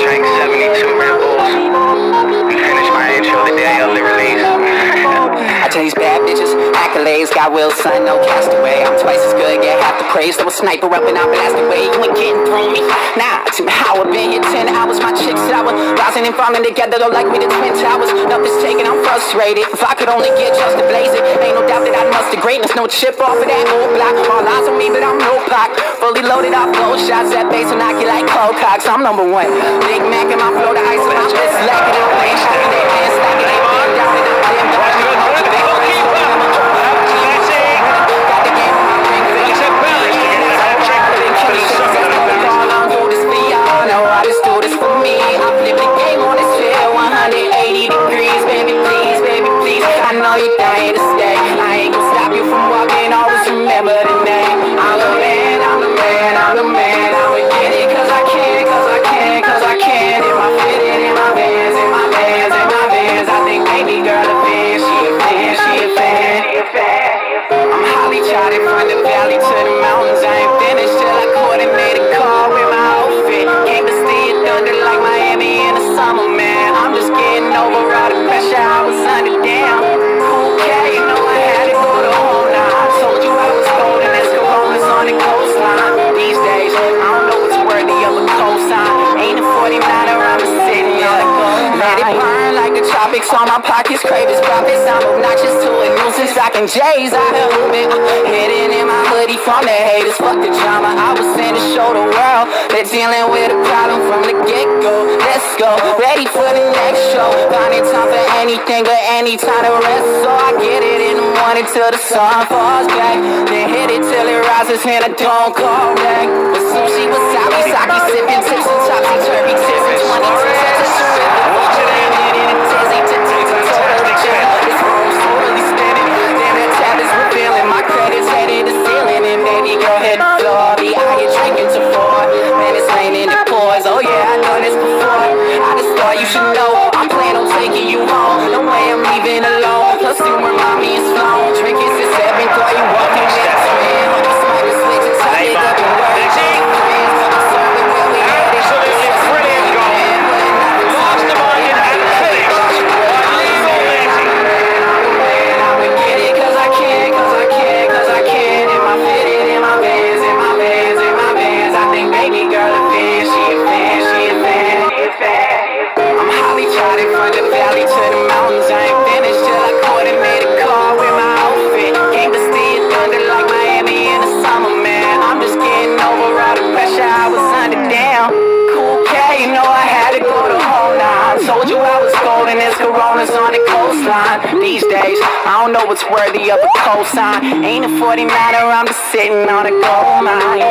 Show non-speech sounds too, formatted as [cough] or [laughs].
drank 72 Red Bulls. We finished my intro the day of the release. [laughs] I chase bad bitches, accolades, got will son, no castaway. I'm twice as good, get half the praise. Throw a sniper up and I blast away. You ain't getting through me. Nah, to how I been here 10 hours. My chicks sour, rising and falling together, don't like me the twin towers. Nothing's taken, I'm frustrated. If I could only get just to blaze it, ain't no doubt that I must the greatness. No chip off of that old block. All eyes on me, but I'm no clock. Fully loaded off blow shots, that bass will knock you like cold cocks. I'm number one. Big Mac in my flow, the ice in my wrist, lacking it away. Holly charted from the valley to the mountains. I ain't finished till I coordinate a car with my outfit. Came to see it thunder like Miami in the summer, man. I'm just getting over all the pressure I was under. Damn, tropics on my pockets, crave its profits. I'm obnoxious to a nuisance, rocking J's I here hooping. Hidden uh, in my hoodie from the haters, fuck the drama. I was sent to show the world they're dealing with a problem from the get go. Let's go, ready for the next show. Finding time for anything or any time to rest. So I get it in the morning till the sun falls back. Then hit it till it rises and I don't call back. With sushi, wasabi, sake, sipping tips and topsy turvy tips told you I was and there's coronas on the coastline. These days, I don't know what's worthy of a cosign. Ain't a 49er, I'm just sitting on a gold mine.